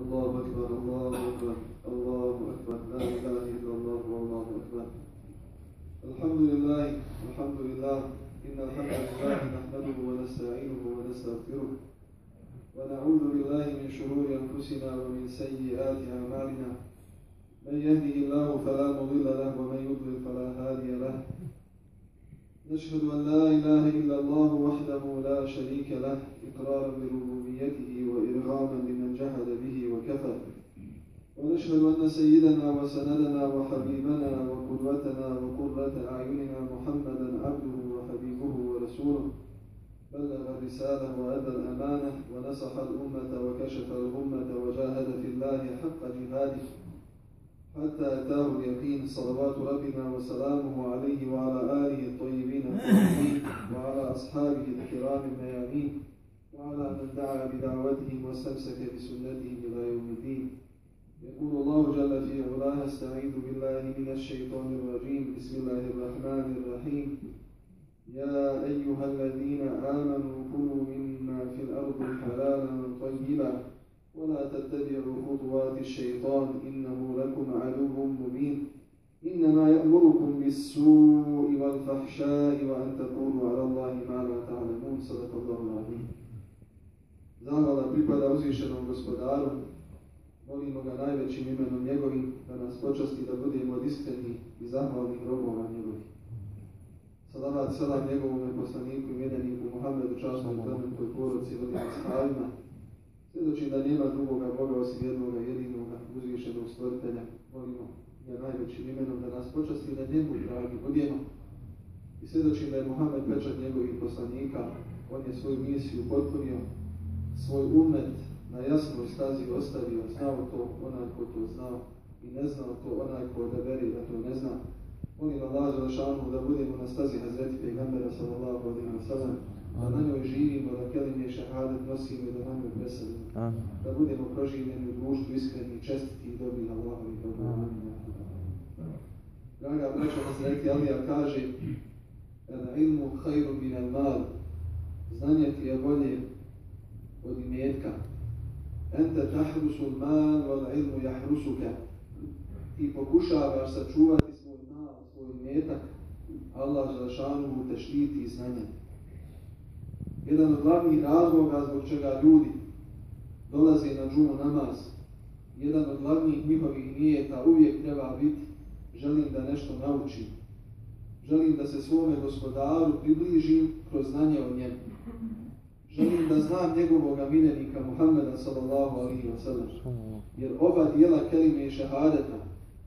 الله أكبر الله أكبر الله أكبر لا إله إلا الله والله أكبر. الحمد لله الحمد لله. إن الحمد لله نحمده ونستعينه ونستغفره. ونعوذ بالله من شرور أنفسنا ومن سيئات أعمالنا. من يهده الله فلا مضل له ومن يضلل فلا هادي له. نشهد أن لا إله إلا الله وحده لا شريك له إقرارا بربوبيته وإرغاما به وكفر ونشهد أن سيدنا وسندنا وحبيبنا وقدوتنا وقرة أعيننا محمدا عبده وحبيبه ورسوله. بلغ الرسالة وأدى الأمانة ونصح الأمة وكشف الغمة وجاهد في الله حق جهاده. حتى أتاه اليقين صلوات ربنا وسلامه عليه وعلى آله الطيبين الطاهرين وعلى أصحابه الكرام الميامين. وعلى من دعا بدعوتهم واستمسك بسنتهم إلى يوم الدين. يقول الله جل في علاه أستعيذ بالله من الشيطان الرجيم. بسم الله الرحمن الرحيم. يا أيها الذين آمنوا كلوا مما في الأرض حلالا طيبا ولا تتبعوا خطوات الشيطان. إنه لكم عدو مبين. إنما يأمركم بالسوء والفحشاء وأن تقولوا على الله ما لا تعلمون. صدق الله العظيم. Zahvala pripada uzvišenom gospodaru, molimo ga najvećim imenom njegovim da nas počasti da budemo od iskrenih i zahvalnih robova njegovih. Salavat salam njegovom poslaniku i mjedeniku Muhammedu časnom plementu i poroci shavima, Svjedoči da nema drugoga Boga osim jednoga jedinoga uzvišenog stvoritelja. Molimo ga najvećim imenom da nas počasti da njemu dragi budemo. I svjedoči da je Muhammed pečat njegovih poslanika. On je svoju misiju potpunio, svoj umet na jasnoj stazi ostavio. Znao to onaj ko to znao i ne znao to onaj ko odaberi da to ne zna. Molim Allah Želešanu da budemo na stazi Hazreti Pegambera sallallahu alaihi wa sallam da na njoj živimo, da kelime šahadet nosimo i da na njoj presadimo. Da budemo proživljeni u društvu iskreni, čestiti i dobri Allahovi dobro. Draga braća Hazreti Alija kaže El ilmu hajru min al mal Znanje ti je bolje od imetka. Ente tahrusu mal wal ilmu jahrusuka. Ti pokušavaš sačuvati svoj mal, svoj imetak. Allah Želešanu te štiti znanjem jedan od glavnih razloga zbog čega ljudi dolaze na džumu namaz, jedan od glavnih njihovih nijeta uvijek treba biti želim da nešto naučim. Želim da se svome gospodaru približim kroz znanje o njemu. Želim da znam njegovog miljenika Muhammeda sallallahu alaihi wa sallam. Jer oba dijela kelime i šahadeta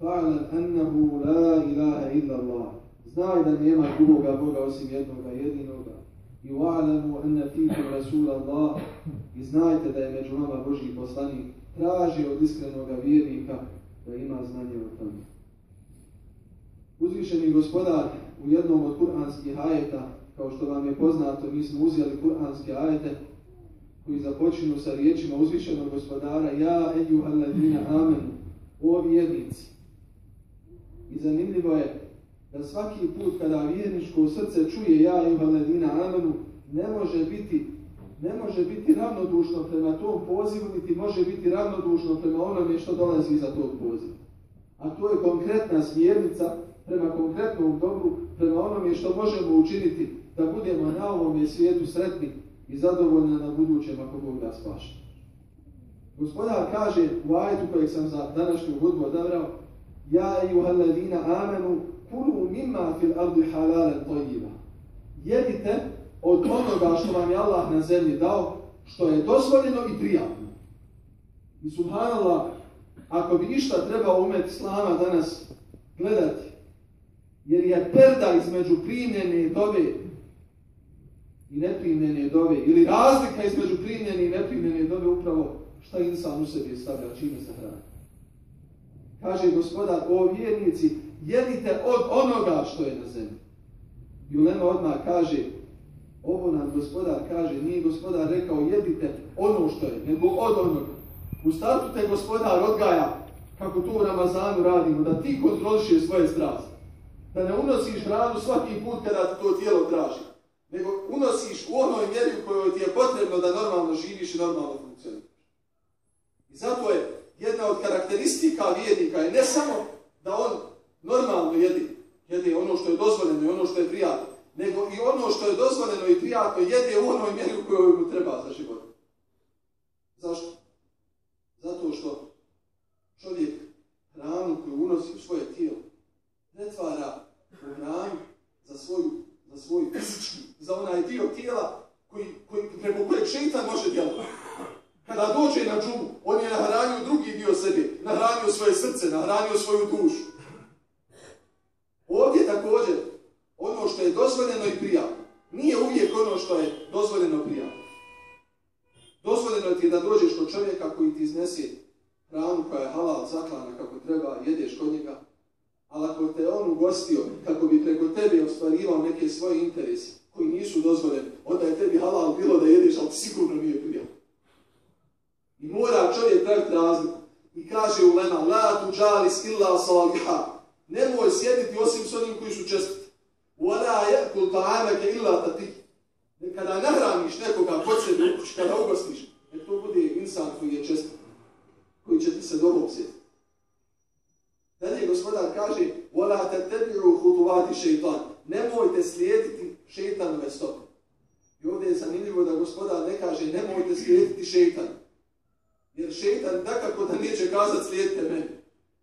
fa'alam annahu la ilaha illa Allah. Znaj da nema drugoga Boga osim jednoga jedinoga i wa'lamu anna fikum rasul Allah i znajte da je među vama Božji poslanik traži od iskrenog vjernika da ima znanje o tome. Uzvišeni gospodar u jednom od kuranskih ajeta, kao što vam je poznato, mi smo uzeli kuranske ajete koji započinu sa riječima uzvišenog gospodara Ja ejuhal ladina amenu, o vjernici. I zanimljivo je da svaki put kada vjerničko srce čuje ja i valedina amenu, ne može biti ne može biti ravnodušno prema tom pozivu, niti može biti ravnodušno prema onome što dolazi iza tog poziva. A to je konkretna smjernica prema konkretnom dobru, prema onome što možemo učiniti da budemo na ovom svijetu sretni i zadovoljni na budućem ako Bog da spaša. Gospodar kaže u ajetu kojeg sam za današnju hudbu odabrao, Ja i uhaladina amenu, kulu mimma fil ardi halalan tayyiba. Jedite od onoga što vam je Allah na zemlji dao, što je dozvoljeno i prijatno. I subhanallah, ako bi ništa trebao umet slama danas gledati, jer je perda između primljene dove i neprimljene dove, ili razlika između primljene i neprimljene dove upravo šta insan u sebi stavlja, čime se hrani. Kaže gospodar, o vjernici, jedite od onoga što je na zemlji. I Ulema odmah kaže, ovo nam gospodar kaže, nije gospodar rekao jedite ono što je, nego od onoga. U startu te gospodar odgaja, kako to u Ramazanu radimo, da ti kontrolišeš svoje strasti. Da ne unosiš hranu svaki put kada to tijelo traži, nego unosiš u onoj mjeri u kojoj ti je potrebno da normalno živiš i normalno funkcioniraš. I zato je jedna od karakteristika vjernika je ne samo da on normalno jedi, jede ono što je dozvoljeno i ono što je prijatno, nego i ono što je dozvoljeno i prijatno jede u onoj mjeri u kojoj mu treba za život. Zašto? Zato što čovjek hranu koju unosi u svoje tijelo pretvara u hranu za svoju, za svoj fizički, za onaj dio tijela koji, koji, preko kojeg šeitan može djelovati. Kada dođe na džumu, on je nahranio drugi dio sebe, nahranio svoje srce, nahranio svoju dušu. Ovdje također, ono što je dozvoljeno i prijatno, nije uvijek ono što je dozvoljeno prijatno. Dozvoljeno ti je da dođeš kod čovjeka koji ti iznese hranu koja je halal, zaklana kako treba, jedeš kod njega, ali ako te on ugostio kako bi preko tebe ostvarivao neke svoje interese koji nisu dozvoljeni, onda je tebi halal bilo da jedeš, ali sigurno nije prijatno. I mora čovjek praviti razliku. I kaže u Lema, la tu džalis illa saliha. Nemoj sjediti osim s onim koji su čestiti. Wala yakul ta'amaka illa tati. Kada nahraniš nekoga kod kada ugostiš, nek to bude insan koji je čestit, koji će ti se dobro sjetiti. Dalje gospodar kaže, wala tattabi'u khutuvati šeitan. Nemojte slijediti šeitanove stope. I ovdje je zanimljivo da gospodar ne kaže nemojte slijediti šeitan. Jer šeitan dakako da neće kazati slijedite meni.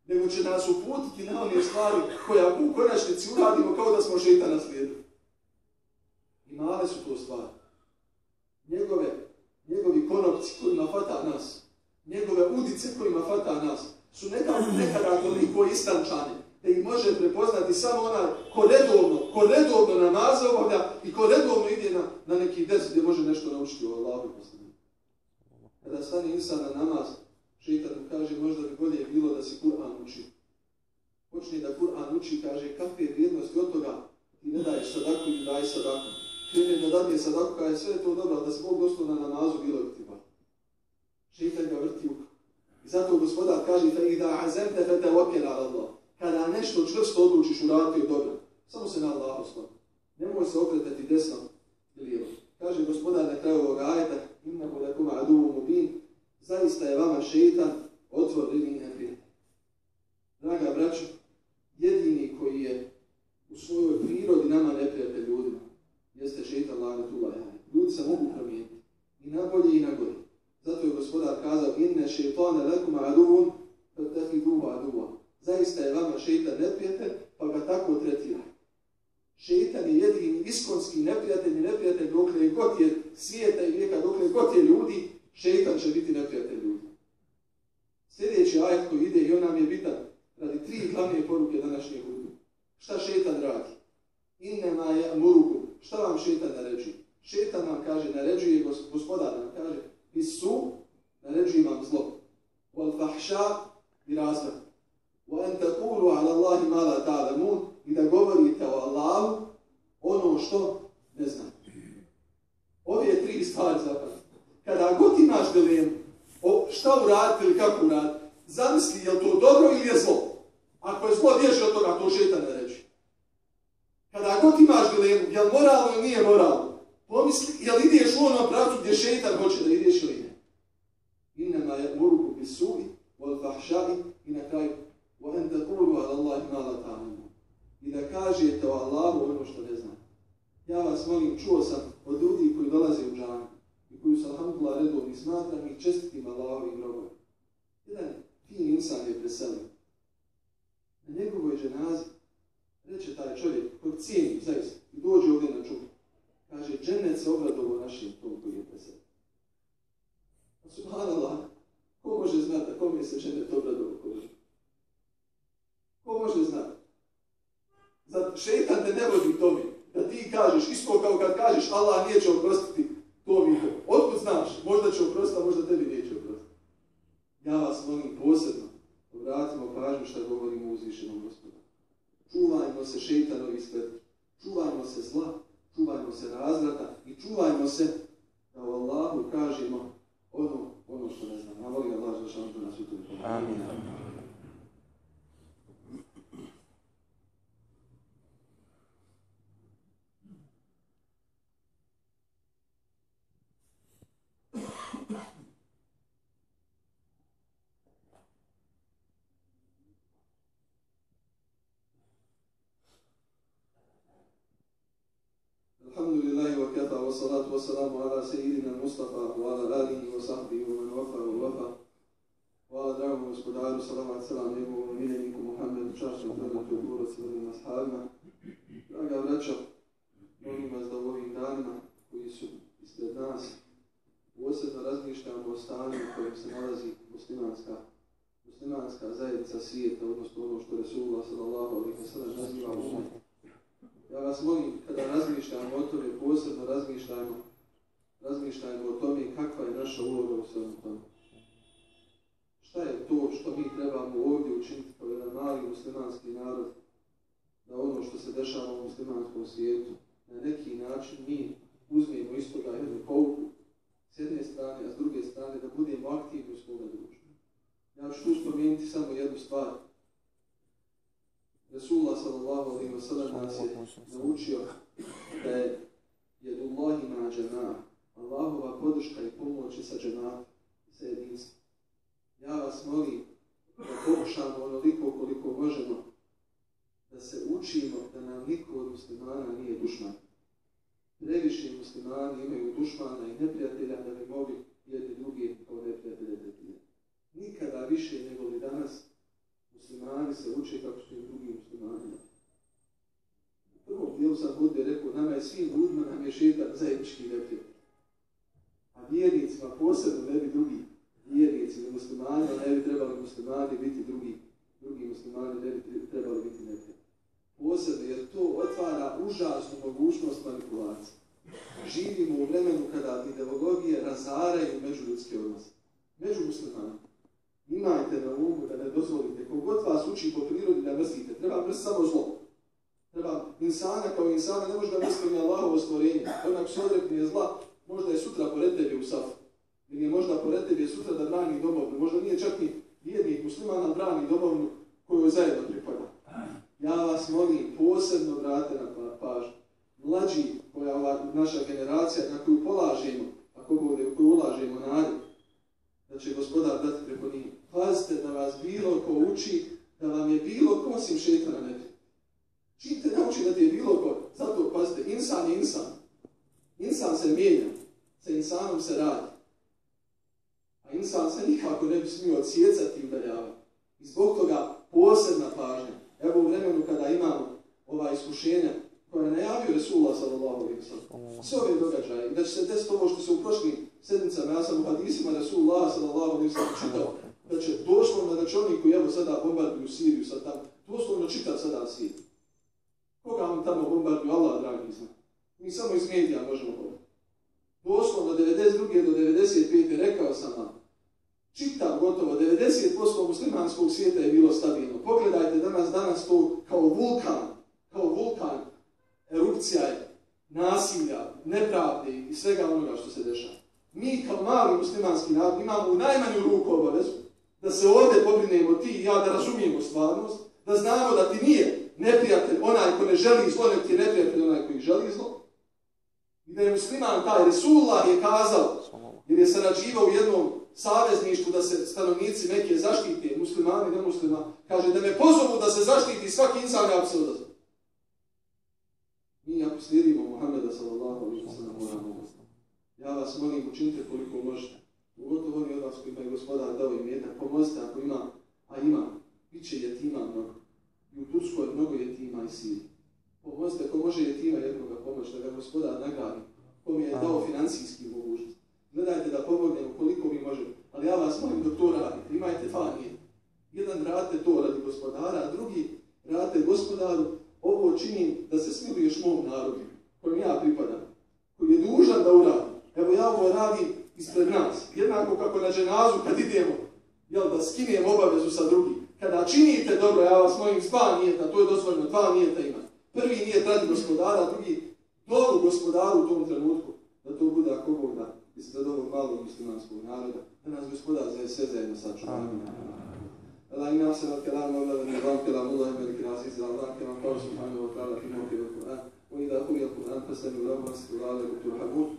Nego će nas uputiti na one stvari koje ako u konačnici uradimo kao da smo šeitana slijedili. I male su to stvari. Njegove, njegovi konopci kojima fata nas, njegove udice kojima fata nas, su nekako nekada toliko istančane, da ih može prepoznati samo onaj ko redovno, ko redovno namaze obavlja i ko redovno ide na, na neki des gdje može nešto naučiti o Allahu poslaniku. Kada stane insan na namaz, šeitan mu kaže možda bi bolje bilo da si Kur'an uči. Počne da Kur'an uči kaže kakve vrijednosti od toga ti ne daješ sadaku ili daj sadaku. Krene da dadne sadaku, kaže sve to dobro, da se Bog dostao na namazu bilo bi ti. Šeitan ga vrti u I zato gospodar kaže fa ida azemte fe te okjela Allah. Kada nešto čvrsto odlučiš uraditi dobro, samo se na Allah osloni. Nemoj se okretati desno ili lijevo. Kaže gospodar na kraju ovog ajeta, innahu lakum aduvu mubin, zaista je vama šeitan otvoreni neprijatelj. Draga braćo, jedini koji je u svojoj prirodi nama neprijatelj ljudima, jeste šeitan lanetullah. Ljudi se mogu promijeniti. I na bolje i na gore. Zato je gospodar kazao, inne šeitane lakum aduvun, fattahiduhu aduva. Zaista je vama šeitan neprijatelj, pa ga tako tretiraj. Šeitan je jedini iskonski neprijatelj i neprijatelj dokle god je svijeta i vijeka, dokle god je ljudi, šeitan će biti neprijatelj ljudi. Sljedeći ajet koji ide i on nam je bitan radi tri glavne poruke današnje hudu. Šta šeitan radi? Innema je muruku. Šta vam šeitan naređuje? Šeitan nam kaže, naređuje, gospodar nam kaže, i su, naređuje vam zlo. Wal fahša i razvrat. Wa an taqulu ala Allahi ma la ta'lamun i da govorite o Allahu ono što ne znate. Ove tri stvari zapravo. Kada god imaš dilemu o šta uraditi ili kako uradi. Zamisli, je li to dobro ili je zlo? Ako je zlo, bježi od toga, to šeta ne reći. Kada god imaš dilemu, je li moralno ili nije moralno, pomisli, je li ideš u onom pravcu gdje šeta hoće da ideš ili ne? Inema je moruku bisuvi, wal fahšavi i na kraju, wa en ali Allah ima mala tamo. I da kažete o Allahu ono što ne znam. Ja vas molim, čuo sam od ljudi koji dolaze u džanju i koji sam alhamdulillah, redovni smatram i čestitim Allahovim robom. Jedan fin insan je preselio. Na njegovoj ženazi reče taj čovjek kod cijeni zaista i dođe ovdje na čubu. Kaže, džennet se obradovo našim tom koji je preselio. Subhanallah, ko može znati da kome se džennet obradovo koji Ko može znati? Zato šeitan te ne vodi tome. Da ti kažeš, isto kao kad kažeš Allah neće oprostiti to mi. Otkud znaš? Možda će oprostiti, a možda tebi. Ja vas molim posebno, obratimo pažnju šta govorimo u uzvišenom gospodu. Čuvajmo se šeitanovi spletki. Čuvajmo se zla, čuvajmo se razvrata i čuvajmo se da u Allahu kažemo ono, ono što ne znam. Ja volim Allah za šantu nas u tome. Amin. Amin. والصلاة والسلام على سيدنا المصطفى وعلى آله وصحبه ومن وفى ووفى Hvala dragom gospodaru, salavat selam njegovom miljeniku Muhammedu, čašnom predmetu Guru svojim ashabima. Draga braćo, molim vas da u ovim danima koji su ispred nas posebno razmišljamo o stanju u kojem se nalazi muslimanska, muslimanska zajednica svijeta, odnosno ono što Resulullah sallallahu alaihi wa sallam naziva umet. Ja vas molim, kada razmišljamo o tome, posebno razmišljamo, razmišljamo o tome kakva je naša uloga u svemu tome. Šta je to što mi trebamo ovdje učiniti kao jedan mali muslimanski narod, da ono što se dešava u muslimanskom svijetu, na neki način mi uzmemo iz toga jednu pouku, s jedne strane, a s druge strane da budemo aktivni u svoga društva. Ja ću tu spomenuti samo jednu stvar. Resulullah sallallahu alaihi wa sallam nas je naučio da je jedullahi ma džana, Allahova podrška i pomoć sa džanatom, sa jedinstvom. Ja vas molim da pokušamo onoliko koliko možemo da se učimo da nam niko od muslimana nije dušman. Previše muslimani imaju dušmana i neprijatelja da bi mogli jedni drugi kao neprijatelje tretirati. Nikada više nego li danas muslimani se uče kako su i drugi muslimani. U prvom dijelu sam bude rekao, nama je svim ljudima nam je šetan zajednički neprijatelj. A vjernicima posebno ne bi drugi vjernici ili muslimani, ne bi trebali muslimani biti drugi, drugi muslimani ne bi trebali biti neprijatelji. Posebno, jer to otvara užasnu mogućnost manipulacije. Živimo u vremenu kada ideologije razaraju međuljudske odnose. Među muslimani. Imajte na umu da ne dozvolite, kogod vas uči po prirodi da mrzite, treba mrziti samo zlo. Treba insana kao insana, ne može da mrziti ni Allahovo stvorenje. Onak se odrekne zla, možda je sutra pored tebi u safu. Ili je možda pored tebi sutra da brani domovnu. Možda nije čak ni vjernik muslimana brani domovnu koju zajedno pripada. Ja vas molim, posebno vrate na pa- pažnju. Mlađi, koja ova naša generacija, na koju polažemo, ako u ulažemo nadu, da će gospodar dati preko njih. Pazite da vas bilo ko uči, da vam je bilo ko osim šetana nebi. Čim te nauči da ti je bilo ko, zato pazite, insan je insan. Insan se mijenja, sa insanom se radi. A insan se nikako ne bi smio odsjecati i udaljavati. I zbog toga posebna pažnja. Evo u vremenu kada imamo ova iskušenja koja je najavio Resulullah sallallahu alaihi sallam. Sve ove događaje. I da će se desiti ovo što se u prošlim sedmicama, ja sam u hadisima Resulullah sallallahu alaihi sallam čitao. Da će doslovno, da će oni koji evo sada bombarduju Siriju, sad tamo, doslovno čitat sada Siriju. Koga vam tamo bombarduju? Allah, dragi zna. Mi samo iz medija možemo govoriti. Doslovno 92. do 95. rekao sam vam, čitam gotovo 90% muslimanskog svijeta je bilo stabilno. Pogledajte danas, danas to kao vulkan, kao vulkan, erupcija je nasilja, nepravde i svega onoga što se dešava. Mi kao mali muslimanski narod imamo u najmanju ruku obavezu da se ovdje pobrinemo ti i ja da razumijemo stvarnost, da znamo da ti nije neprijatelj onaj ko ne želi zlo, nek ti je neprijatelj onaj koji želi zlo. I da je musliman taj, Resulullah je kazao, jer je sarađivao u jednom savezništvu da se stanovnici neke zaštite, muslimani, ne muslimani, kaže da me pozovu da se zaštiti svaki insan ja odazvu. Ako slijedimo Muhammeda sallallahu alaihi sallam moramo Ja vas molim učinite koliko možete. Pogotovo oni od vas koji imaju gospodar dao im jedan, pomozite ako ima, a ima, bit će jetima mnogo. I u Turskoj mnogo jetima i siri. Pomozite ko može jetima jednoga pomoći, da ga gospodar nagradi, ko mi je dao financijski mogućnost. Gledajte da pomognemo koliko mi možemo. Ali ja vas molim da to radite. Imajte fanije. Jedan radite to radi gospodara, a drugi radite gospodaru. Ovo činim da se smiluješ mom narodu, kojem ja pripadam, koji je dužan da uradi. Evo ja ovo radim ispred nas. Jednako kako na dženazu kad idemo, jel, da skinijem obavezu sa drugim. Kada činite dobro, ja vas molim, dva nijeta, to je dozvoljeno, dva nijeta ima. Prvi nijet radi gospodara, drugi dobru gospodaru u tom trenutku. Da to bude ako Bog da ispred ovog malog muslimanskog naroda, da nas gospodar za sve zajedno sačuva. فلن يحصل الكلام ولا النظام كلام الله الملك العزيز العظام كما قال سبحانه وتعالى في موكب القرآن وإذا قرئ القرآن فاستمعوا له واسجدوا لعلكم ترحمون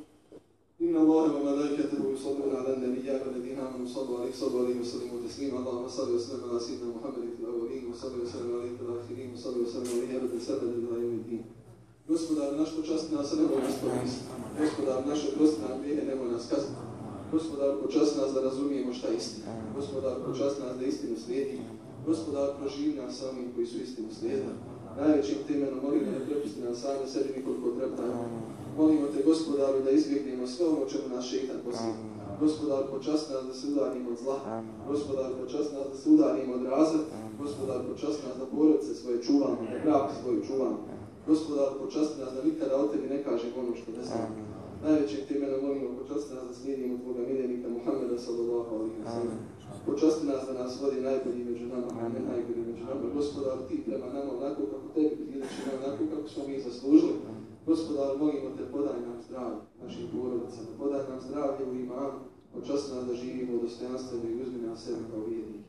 إن الله وملائكته يصلون على النبي الذين آمنوا صلوا عليه صلوا عليه وسلموا تسليما اللهم صل وسلم على سيدنا محمد في الأولين وصل وسلم عليه في الآخرين وصل وسلم عليه أبدا سبدا إلى يوم الدين Gospodar naš počasti nas, nemoj nas povisi. Gospodar naš oprosti nam grijehe, nemoj nas kazniti. Gospodar počasti nas da razumijemo šta je istina. Gospodar počasti nas da istinu slijedimo. Gospodar proživi nas sa onim koji su istinu slijedili. Najvećim temenom molimo ne prepusti nam sami sebi nikoliko treba. Molimo te gospodaru da izbjegnemo sve ono čemu nas šeitan poslije. Gospodar počasti nas da se udanimo od zla. Gospodar počasti nas da se udanimo od raza. Gospodar počasti nas da porodice svoje čuvamo, da brak svoju čuvamo. Gospodar počasti nas da nikada o tebi ne kažemo ono što ne znamo. Najvećim temenom molimo počasti nas da slijedimo Tvoga miljenika Muhammeda sallallahu alaihi wa sallam. Počasti nas vodi najbolji među nama, a ne najbolji među nama. Gospodar, ti prema nama onako kako tebi priliči onako kako smo mi zaslužili. Gospodar, molimo te, podaj nam zdravlje našim porodicama, podaj nam zdravlje u imanu, počasti nas da živimo dostojanstveno i uzmi nas sebe kao vjernik.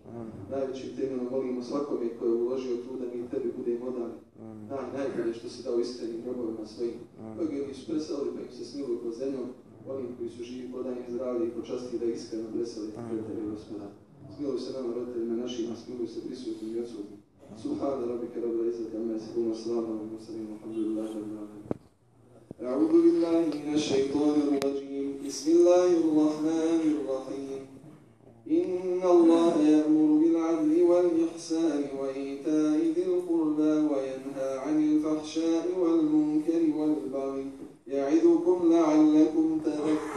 Najvećim temenom molimo svakome koji je uložio tu da mi tebi budemo odani. Daj najbolje što si dao iskrenim grobovima svojim. Koji su preselili pa im se smiluju pod zemljom, onim koji su živi podaj im zdravlje i počasti da iskreno preseli pred tebi, gospodar. Smiluje se nama roditeljima našima, smiluje se prisutnim i odsutnim. سبحان ربك رب العزة عما يصفون وسلام على المرسلين والحمد لله رب العالمين. أعوذ بالله من الشيطان الرجيم، بسم الله الرحمن الرحيم. إن الله يأمر بالعدل والإحسان وإيتاء ذي القربى وينهى عن الفحشاء والمنكر والبغي يعظكم لعلكم تذكرون